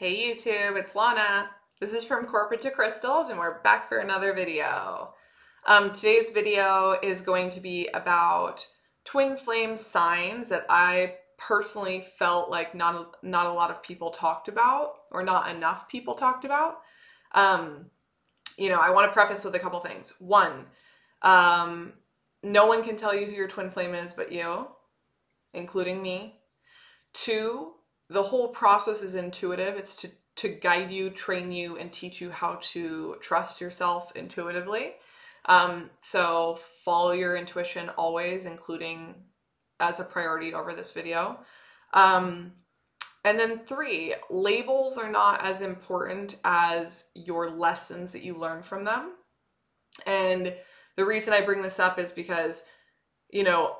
Hey YouTube, it's Lana. This is from Corporate to Crystals and we're back for another video. Um, today's video is going to be about twin flame signs that I personally felt like not, not a lot of people talked about or not enough people talked about. Um, you know, I want to preface with a couple things. One, um, no one can tell you who your twin flame is but you, including me. Two, the whole process is intuitive. It's to, to guide you, train you, and teach you how to trust yourself intuitively. Um, so follow your intuition always, including as a priority over this video. Um, and then three, labels are not as important as your lessons that you learn from them. And the reason I bring this up is because, you know,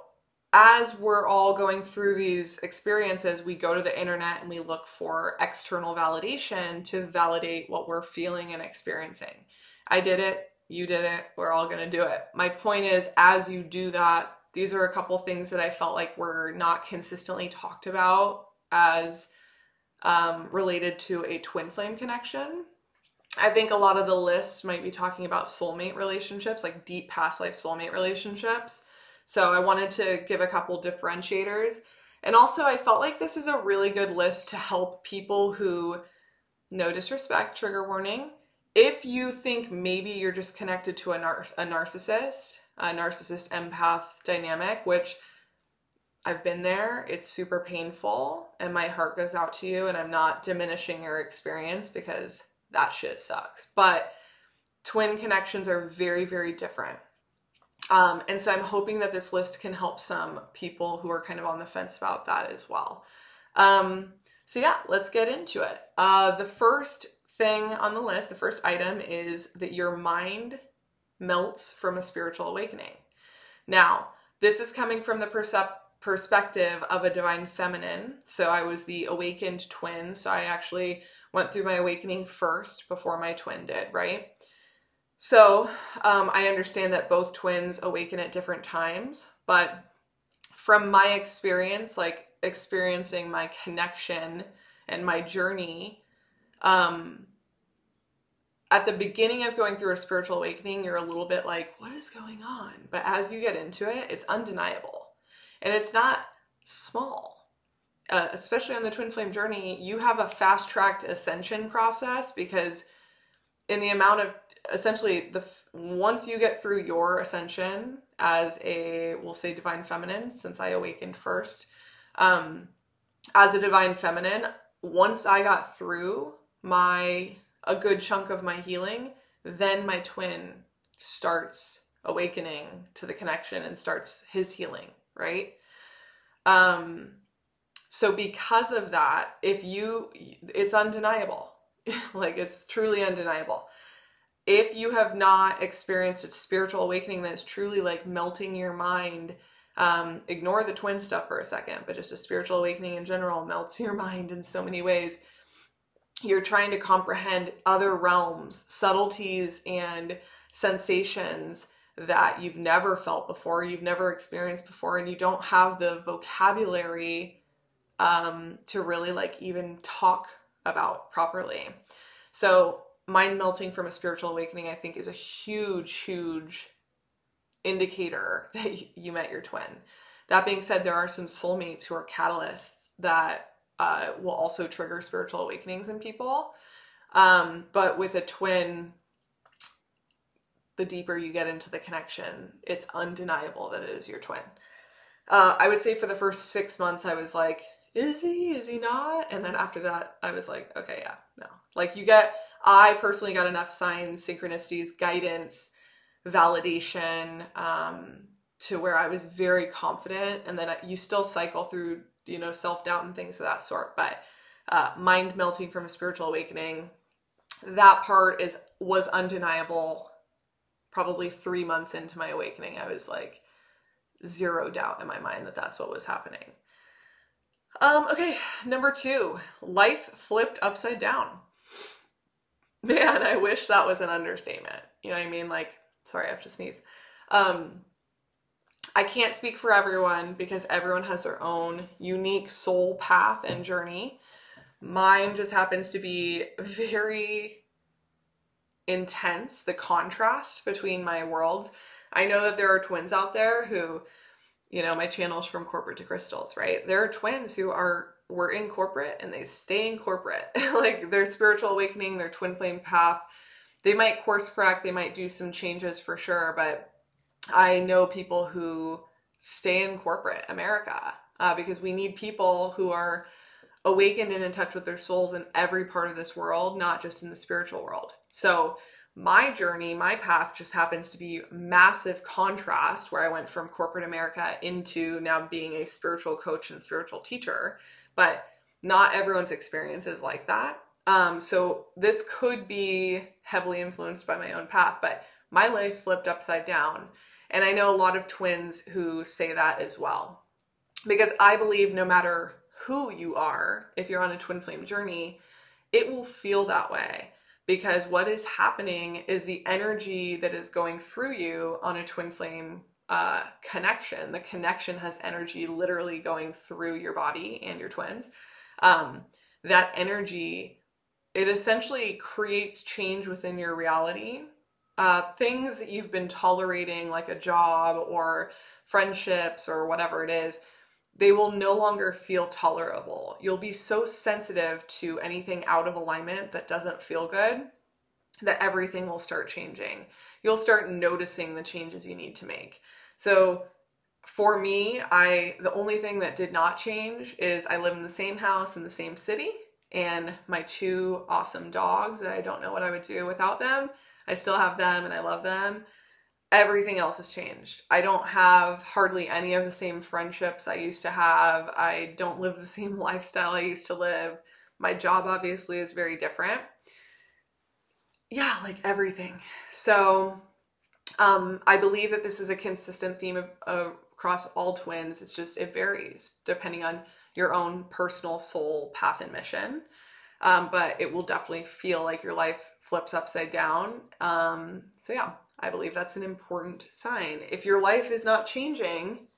as we're all going through these experiences, we go to the internet and we look for external validation to validate what we're feeling and experiencing. I did it, you did it, we're all to do it. My point is, as you do that, these are a couple things that I felt like were not consistently talked about as um, related to a twin flame connection. I think a lot of the list might be talking about soulmate relationships, like deep past life soulmate relationships. So I wanted to give a couple differentiators. And also, I felt like this is a really good list to help people who, no disrespect, trigger warning, if you think maybe you're just connected to a, nar- a narcissist, a narcissist empath dynamic, which I've been there, it's super painful, and my heart goes out to you, and I'm not diminishing your experience because that shit sucks. But twin connections are very, very different. Um, and so I'm hoping that this list can help some people who are kind of on the fence about that as well. Um, so yeah, let's get into it. Uh, the first thing on the list, the first item is that your mind melts from a spiritual awakening. Now, this is coming from the percep- perspective of a divine feminine. So I was the awakened twin. So I actually went through my awakening first before my twin did, right? So um, I understand that both twins awaken at different times, but from my experience, like experiencing my connection and my journey, um, at the beginning of going through a spiritual awakening, you're a little bit like, what is going on? But as you get into it, it's undeniable. And it's not small. Uh, especially on the twin flame journey, you have a fast tracked ascension process because in the amount of essentially the once you get through your ascension as a we'll say divine feminine since i awakened first um as a divine feminine once i got through my a good chunk of my healing then my twin starts awakening to the connection and starts his healing right? Um so because of that if you it's undeniable. Like it's truly undeniable if you have not experienced a spiritual awakening that's truly like melting your mind, um, ignore the twin stuff for a second, but just a spiritual awakening in general melts your mind in so many ways. You're trying to comprehend other realms, subtleties, and sensations that you've never felt before, you've never experienced before, and you don't have the vocabulary um, to really like even talk about properly. So mind melting from a spiritual awakening, I think, is a huge, huge indicator that you met your twin. That being said, there are some soulmates who are catalysts that uh, will also trigger spiritual awakenings in people. Um, but with a twin, the deeper you get into the connection, it's undeniable that it is your twin. Uh, I would say for the first six months, I was like, is he? Is he not? And then after that, I was like, okay, yeah, no. Like you get I personally got enough signs, synchronicities, guidance, validation um, to where I was very confident. And then you still cycle through, you know, self doubt and things of that sort. But uh, mind melting from a spiritual awakening, that part is was undeniable. Probably three months into my awakening, I was like zero doubt in my mind that that's what was happening. Um, okay, number two, life flipped upside down. Man, I wish that was an understatement. You know what I mean? Like, sorry, I have to sneeze. Um, I can't speak for everyone because everyone has their own unique soul path and journey. Mine just happens to be very intense, the contrast between my worlds. I know that there are twins out there who, you know, my channel's from corporate to crystals, right? There are twins who are were in corporate and they stay in corporate. like their spiritual awakening, their twin flame path, they might course correct, they might do some changes for sure, but I know people who stay in corporate America uh, because we need people who are awakened and in touch with their souls in every part of this world, not just in the spiritual world. So, my journey, my path just happens to be massive contrast where I went from corporate America into now being a spiritual coach and spiritual teacher. But not everyone's experience is like that. Um, so this could be heavily influenced by my own path, but my life flipped upside down. And I know a lot of twins who say that as well. Because I believe no matter who you are, if you're on a twin flame journey, it will feel that way. Because what is happening is the energy that is going through you on a twin flame uh, connection. The connection has energy literally going through your body and your twins. Um, that energy, it essentially creates change within your reality. Uh, things that you've been tolerating, like a job or friendships or whatever it is, they will no longer feel tolerable. You'll be so sensitive to anything out of alignment that doesn't feel good that everything will start changing. You'll start noticing the changes you need to make. So for me, I the only thing that did not change is I live in the same house in the same city and my two awesome dogs that I don't know what I would do without them. I still have them and I love them everything else has changed. I don't have hardly any of the same friendships I used to have. I don't live the same lifestyle I used to live. My job obviously is very different. Yeah, like everything. So, um, I believe that this is a consistent theme of, across all twins. It's just, it varies depending on your own personal soul path and mission. Um, but it will definitely feel like your life flips upside down. Um, so, yeah, I believe that's an important sign. If your life is not changing,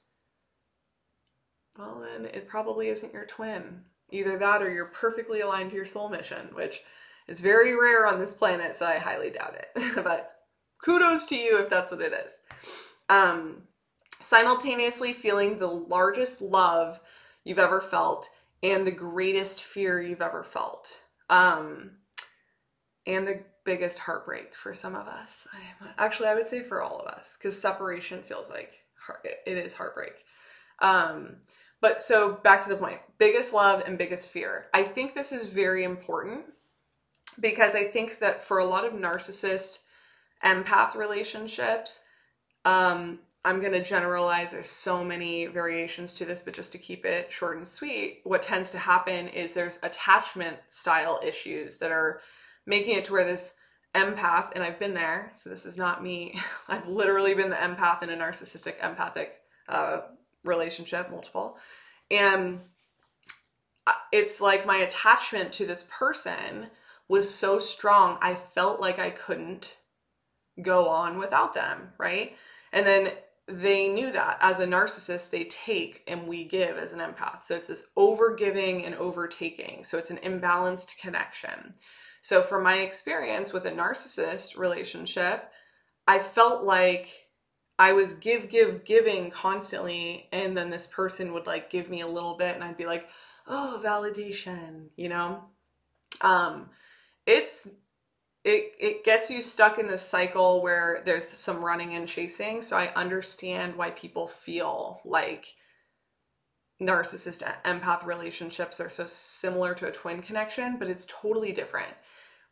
well, then it probably isn't your twin. Either that or you're perfectly aligned to your soul mission, which is very rare on this planet, so I highly doubt it. but kudos to you if that's what it is. Um, simultaneously feeling the largest love you've ever felt and the greatest fear you've ever felt. Um, and the biggest heartbreak for some of us. I, actually, I would say for all of us, because separation feels like it is heartbreak. Um, but so back to the point biggest love and biggest fear. I think this is very important because I think that for a lot of narcissist empath relationships, um, I'm going to generalize. There's so many variations to this, but just to keep it short and sweet, what tends to happen is there's attachment style issues that are making it to where this empath, and I've been there, so this is not me. I've literally been the empath in a narcissistic empathic uh, relationship, multiple. And it's like my attachment to this person was so strong, I felt like I couldn't go on without them, right? And then they knew that as a narcissist, they take and we give as an empath. So it's this over giving and overtaking. So it's an imbalanced connection. So, from my experience with a narcissist relationship, I felt like I was give, give, giving constantly. And then this person would like give me a little bit, and I'd be like, oh, validation, you know? Um, it's, it, it gets you stuck in this cycle where there's some running and chasing. So, I understand why people feel like narcissist empath relationships are so similar to a twin connection, but it's totally different.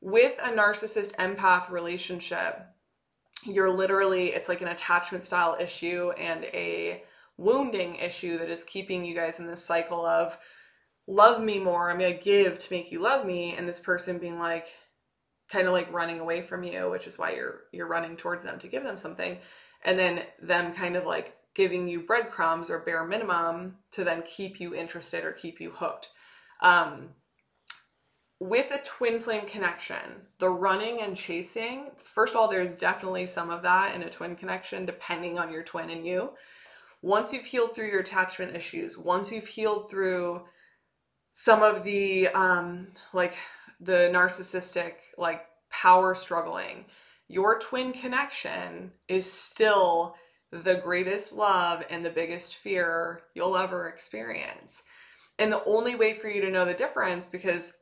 With a narcissist empath relationship, you're literally, it's like an attachment style issue and a wounding issue that is keeping you guys in this cycle of love me more. I'm going to give to make you love me. And this person being like, kind of like running away from you, which is why you're, you're running towards them to give them something. And then them kind of like giving you breadcrumbs or bare minimum to then keep you interested or keep you hooked. Um, with a twin flame connection, the running and chasing, first of all, there's definitely some of that in a twin connection, depending on your twin and you. Once you've healed through your attachment issues, once you've healed through some of the um like the narcissistic like power struggling your twin connection is still the greatest love and the biggest fear you'll ever experience and the only way for you to know the difference because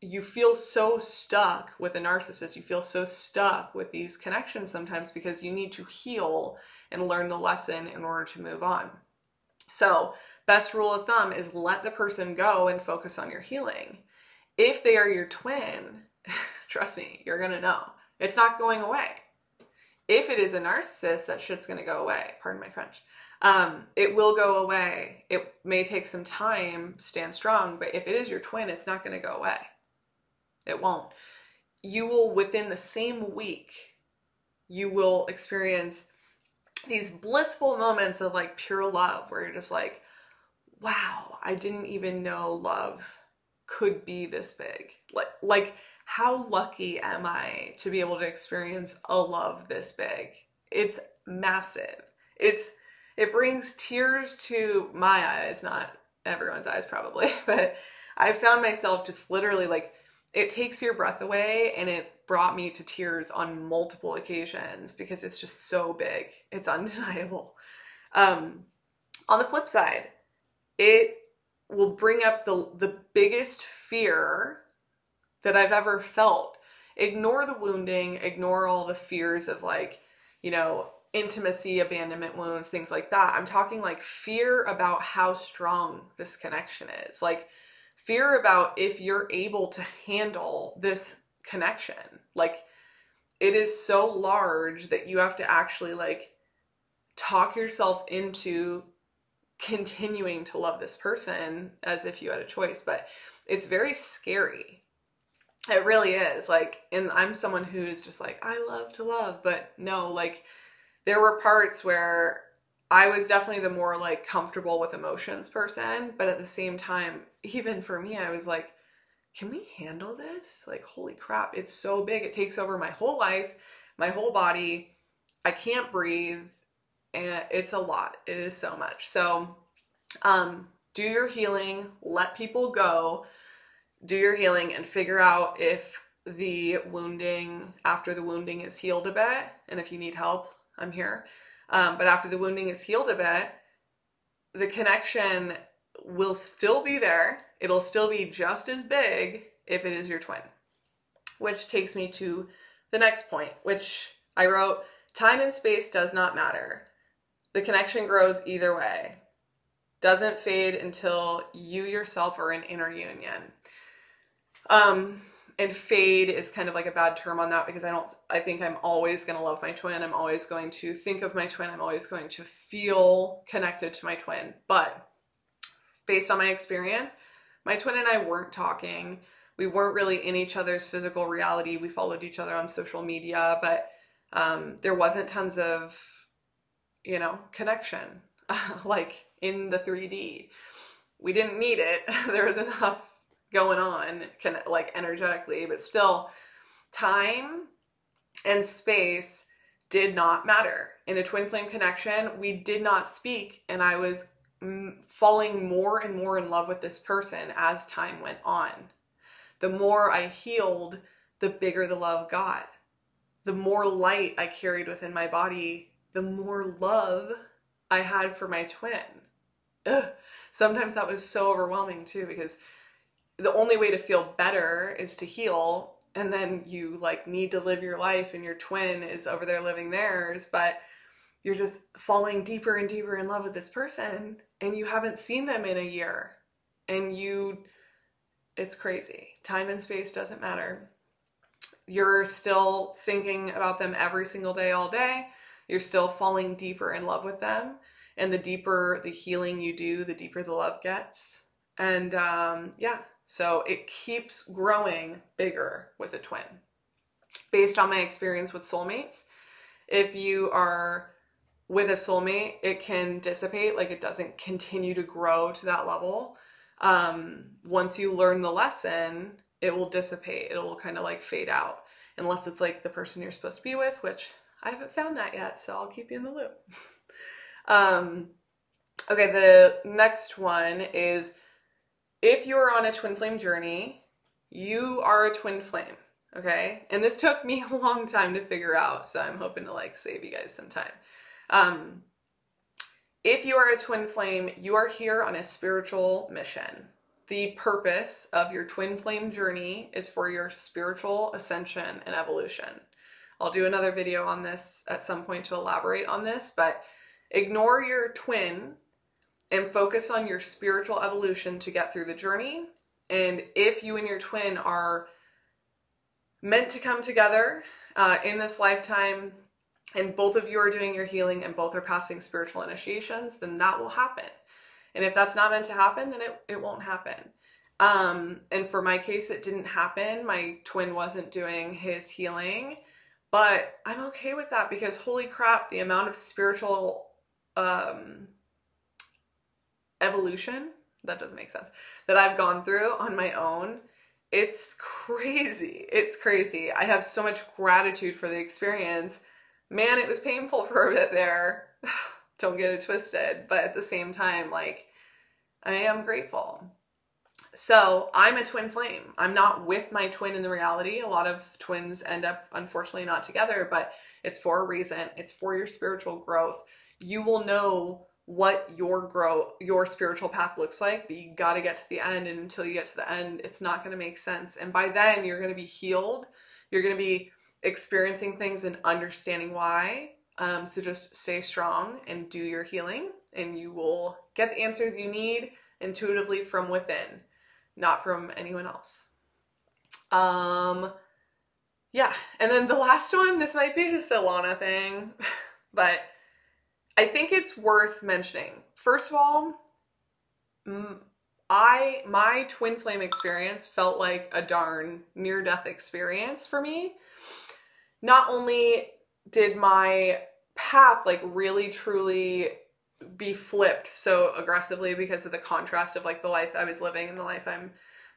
you feel so stuck with a narcissist you feel so stuck with these connections sometimes because you need to heal and learn the lesson in order to move on so best rule of thumb is let the person go and focus on your healing. If they are your twin, trust me, you're going to know. It's not going away. If it is a narcissist, that shit's going to go away. Pardon my French. Um, it will go away. It may take some time, stand strong, but if it is your twin, it's not going to go away. It won't. You will, within the same week, you will experience these blissful moments of like pure love where you're just like, wow, I didn't even know love could be this big. Like, like how lucky am I to be able to experience a love this big? It's massive. It's it brings tears to my eyes, not everyone's eyes probably, but I found myself just literally like it takes your breath away and it brought me to tears on multiple occasions because it's just so big. It's undeniable. Um, on the flip side, it will bring up the the biggest fear that I've ever felt. Ignore the wounding, ignore all the fears of like, you know, intimacy, abandonment wounds, things like that. I'm talking like fear about how strong this connection is. Like fear about if you're able to handle this connection. Like it is so large that you have to actually like talk yourself into continuing to love this person as if you had a choice, but it's very scary. It really is. Like, and I'm someone who is just like, I love to love, but no, like, there were parts where I was definitely the more like comfortable with emotions person, but at the same time, even for me, I was like, can we handle this? Like, holy crap, it's so big. It takes over my whole life, my whole body. I can't breathe and it's a lot. It is so much. So, um, do your healing, let people go, do your healing, and figure out if the wounding, after the wounding is healed a bit, and if you need help, I'm here. Um, but after the wounding is healed a bit, the connection will still be there. It'll still be just as big if it is your twin. Which takes me to the next point, which I wrote time and space does not matter. The connection grows either way, doesn't fade until you yourself are in inner union. Um, and fade is kind of like a bad term on that because I don't, I think I'm always going to love my twin. I'm always going to think of my twin. I'm always going to feel connected to my twin. But based on my experience, my twin and I weren't talking. We weren't really in each other's physical reality. We followed each other on social media, but um, there wasn't tons of you know, connection, like in the 3D. We didn't need it. there was enough going on, can like energetically, but still, time and space did not matter. In a twin flame connection, we did not speak, and I was mm, falling more and more in love with this person as time went on. The more I healed, the bigger the love got. The more light I carried within my body, the more love I had for my twin. Ugh. Sometimes that was so overwhelming too because the only way to feel better is to heal and then you like need to live your life and your twin is over there living theirs but you're just falling deeper and deeper in love with this person and you haven't seen them in a year and you it's crazy time and space doesn't matter you're still thinking about them every single day all day you're still falling deeper in love with them. And the deeper the healing you do, the deeper the love gets. And um, yeah, so it keeps growing bigger with a twin. Based on my experience with soulmates, if you are with a soulmate, it can dissipate, like it doesn't continue to grow to that level. Um, once you learn the lesson, it will dissipate. It will kind of like fade out, unless it's like the person you're supposed to be with, which I haven't found that yet, so I'll keep you in the loop. um, okay, the next one is if you're on a twin flame journey, you are a twin flame. Okay. And this took me a long time to figure out. So I'm hoping to like save you guys some time. Um, if you are a twin flame, you are here on a spiritual mission. The purpose of your twin flame journey is for your spiritual ascension and evolution. I'll do another video on this at some point to elaborate on this, but ignore your twin and focus on your spiritual evolution to get through the journey. And if you and your twin are meant to come together uh, in this lifetime, and both of you are doing your healing and both are passing spiritual initiations, then that will happen. And if that's not meant to happen, then it, it won't happen. Um, and for my case, it didn't happen. My twin wasn't doing his healing, but I'm okay with that because holy crap, the amount of spiritual um, evolution that doesn't make sense that I've gone through on my own. It's crazy. It's crazy. I have so much gratitude for the experience. Man, it was painful for a bit there. Don't get it twisted. But at the same time, like, I am grateful. So I'm a twin flame. I'm not with my twin in the reality. A lot of twins end up, unfortunately, not together, but it's for a reason. It's for your spiritual growth. You will know what your grow your spiritual path looks like but you got to get to the end and until you get to the end it's not going to make sense. And by then you're going to be healed. You're going to be experiencing things and understanding why. Um, so just stay strong and do your healing and you will get the answers you need intuitively from within not from anyone else. Um yeah. And then the last one this might be just a lana thing but I think it's worth mentioning. First of all, I my twin flame experience felt like a darn near death experience for me. Not only did my path like really truly be flipped so aggressively because of the contrast of like the life I was living and the life I'm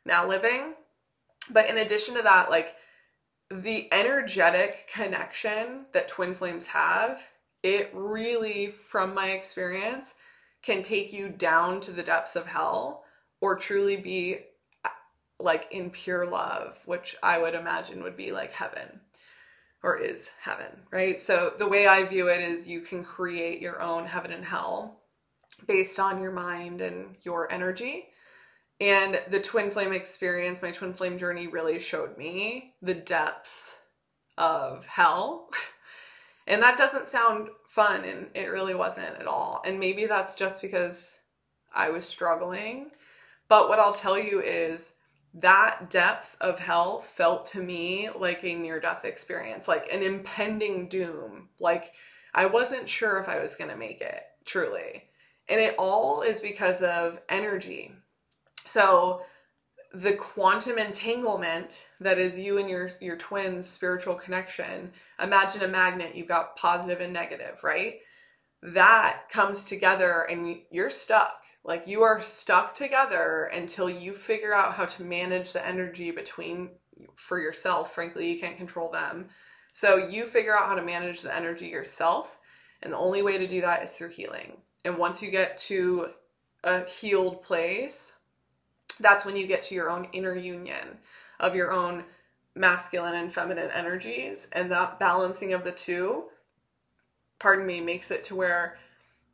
now living, but in addition to that, like the energetic connection that twin flames have it really, from my experience, can take you down to the depths of hell or truly be uh, like in pure love, which I would imagine would be like heaven or is heaven, right? So the way I view it is you can create your own heaven and hell based on your mind and your energy. And the twin flame experience, my twin flame journey really showed me the depths of hell And that doesn't sound fun, and it really wasn't at all. And maybe that's just because I was struggling. But what I'll tell you is that depth of hell felt to me like a near death experience, like an impending doom. Like I wasn't sure if I was going to make it, truly. And it all is because of energy. So the quantum entanglement that is you and your your twins spiritual connection. Imagine a magnet you've got positive and negative right? That comes together and you're stuck. Like you are stuck together until you figure out how to manage the energy between for yourself. Frankly you can't control them. So you figure out how to manage the energy yourself and the only way to do that is through healing. And once you get to a healed place that's when you get to your own inner union of your own masculine and feminine energies and that balancing of the two pardon me makes it to where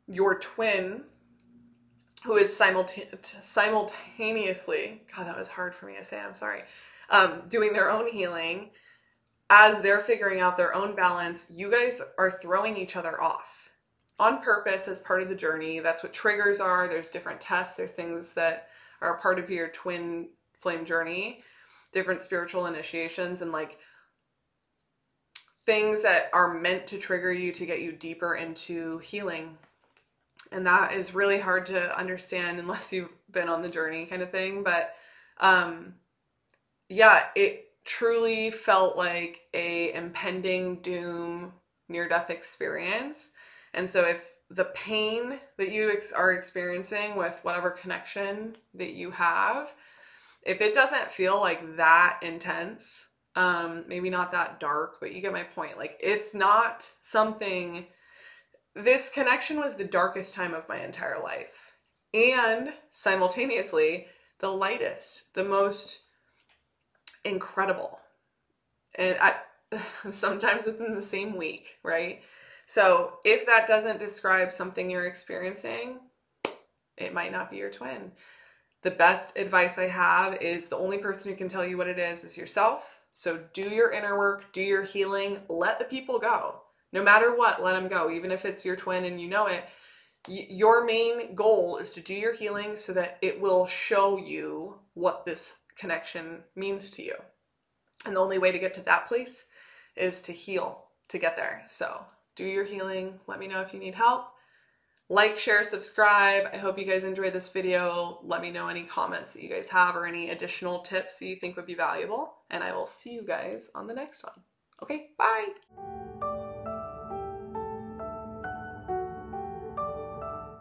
your twin who is simultaneously god that was hard for me to say i'm sorry um, doing their own healing as they're figuring out their own balance you guys are throwing each other off. On purpose as part of the journey that's what triggers are there's different tests there's things that are part of your twin flame journey, different spiritual initiations, and like things that are meant to trigger you to get you deeper into healing. And that is really hard to understand unless you've been on the journey, kind of thing. But um, yeah, it truly felt like a impending doom near death experience. And so if the pain that you ex- are experiencing with whatever connection that you have, if it doesn't feel like that intense, um, maybe not that dark, but you get my point. Like, it's not something. This connection was the darkest time of my entire life. And simultaneously, the lightest, the most incredible. And I sometimes within the same week, right? So if that doesn't describe something you're experiencing, it might not be your twin. The best advice I have is the only person who can tell you what it is is yourself. So do your inner work, do your healing, let the people go. No matter what, let them go. Even if it's your twin and you know it, your main goal is to do your healing so that it will show you what this connection means to you. And the only way to get to that place is to heal to get there. So do your healing. Let me know if you need help. Like, share, subscribe. I hope you guys enjoyed this video. Let me know any comments that you guys have or any additional tips you think would be valuable. And I will see you guys on the next one. Okay, bye.